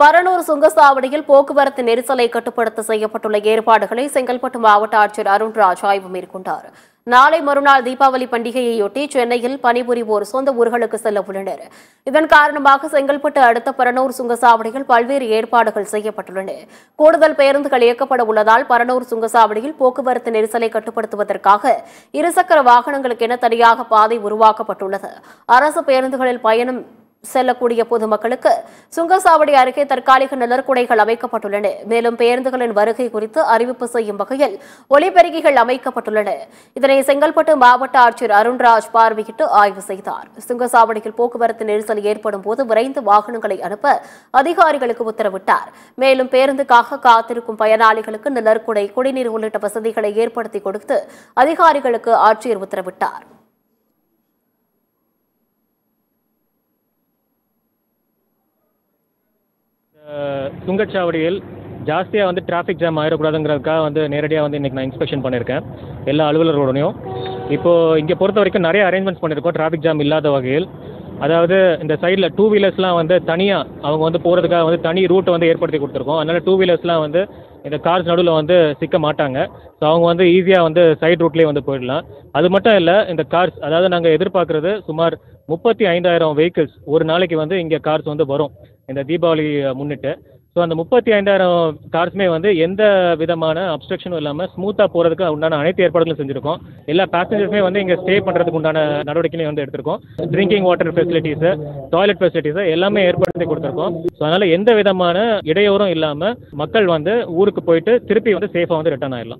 பரனூர் சுங்கசாவடியில் போக்குவரத்து நெரிசலை கட்டுப்படுத்த செய்யப்பட்டுள்ள ஏற்பாடுகளை செங்கல்பட்டு மாவட்ட ஆட்சியர் அருண்ராஜ் ஆய்வு மேற்கொண்டார். நாளை மறுநாள் தீபாவளி பண்டிகையையொட்டி சென்னையில் பணிபுரிவோர் சொந்த ஊர்களுக்கு செல்ல உள்ளனர். இதன் காரணமாக செங்கல்பட்டு அடுத்த பரனூர் சுங்கசாவடியில் பல்வேறு ஏற்பாடுகள் செய்யப்பட்டுள்ளன. கூடுதல் பேருந்துகள் இயக்கப்பட உள்ளதால் பரனூர் சுங்கசாவடியில் போக்குவரத்து நெரிசலை கட்டுப்படுத்துவதற்காக இருசக்கர வாகனங்களுக்கென தனியாக பாதை உருவாக்கப்பட்டுள்ளது. அரசு பேருந்துகளில் பயணம் செல்லக்கூடிய பொதுமக்களுக்கு சுங்கசாவடி அருகே தற்காலிக நிழற்குடைகள் அமைக்கப்பட்டுள்ளன. மேலும் பேருந்துகளின் வருகை குறித்து அறிவிப்பு செய்யும் வகையில் ஒலிபெருகிகள் அமைக்கப்பட்டுள்ளன. இதனை செங்கல்பட்டு மாவட்ட ஆட்சியர் அருண்ராஜ் பார்வையிட்டு ஆய்வு செய்தார். சுங்கசாவடியில் போக்குவரத்து நெரிசல் ஏற்படும் போது விரைந்து வாகனங்களை அனுப்ப அதிகாரிகளுக்கு உத்தரவிட்டார். மேலும் பேருந்துக்காக காத்திருக்கும் பயனாளிகளுக்கு நிழற்குடை குடிநீர் உள்ளிட்ட வசதிகளை ஏற்படுத்தி கொடுத்து அதிகாரிகளுக்கு ஆட்சியர் உத்தரவிட்டார். சுங்கச்சாவடியில் ஜாஸ்தியாக வந்து டிராஃபிக் ஜாம் ஆயிடக்கூடாதுங்கிறதுக்காக வந்து நேரடியாக வந்து இன்றைக்கி நான் இன்ஸ்பெக்ஷன் பண்ணியிருக்கேன். எல்லா அலுவலர்களோடையும் இப்போது இங்கே பொறுத்த வரைக்கும் நிறைய அரேஞ்ச்மெண்ட்ஸ் பண்ணியிருக்கோம். டிராஃபிக் ஜாம் இல்லாத வகையில். அதாவது இந்த சைடில் டூ வீலர்ஸ்லாம் வந்து தனியாக அவங்க வந்து போகிறதுக்காக வந்து தனி ரூட்டை வந்து ஏற்படுத்தி கொடுத்துருக்கோம். அதனால் டூ வீலர்ஸ்லாம் வந்து இந்த கார்ஸ் நடுவில் வந்து சிக்க மாட்டாங்க. ஸோ அவங்க வந்து ஈஸியாக வந்து சைடு ரூட்லேயே வந்து போயிடலாம். அது மட்டும் இல்லை இந்த கார்ஸ் அதாவது நாங்கள் எதிர்பார்க்குறது சுமார் முப்பத்தி ஐந்தாயிரம் வெஹிக்கிள்ஸ் ஒரு நாளைக்கு வந்து இங்கே கார்ஸ் வந்து வரும். இந்த தீபாவளி முன்னிட்டு. ஸோ அந்த முப்பத்தி ஐந்தாயிரம் கார்ஸுமே வந்து எந்த விதமான அப்ஸ்ட்ரக்ஷனும் இல்லாமல் ஸ்மூத்தாக போகிறதுக்கு உண்டான அனைத்து ஏற்பாடுகளும் செஞ்சுருக்கோம். எல்லா பேசஞ்சர்ஸுமே வந்து இங்கே ஸ்டே பண்ணுறதுக்கு உண்டான நடவடிக்கையும் வந்து எடுத்திருக்கோம். Drinking water facilities toilet facilities எல்லாமே ஏற்படுத்தி கொடுத்துருக்கோம். ஸோ அதனால் எந்த விதமான இடையூறும் இல்லாமல் மக்கள் வந்து ஊருக்கு போயிட்டு திருப்பி வந்து சேஃபாக வந்து ரிட்டர்ன் ஆயிடலாம்.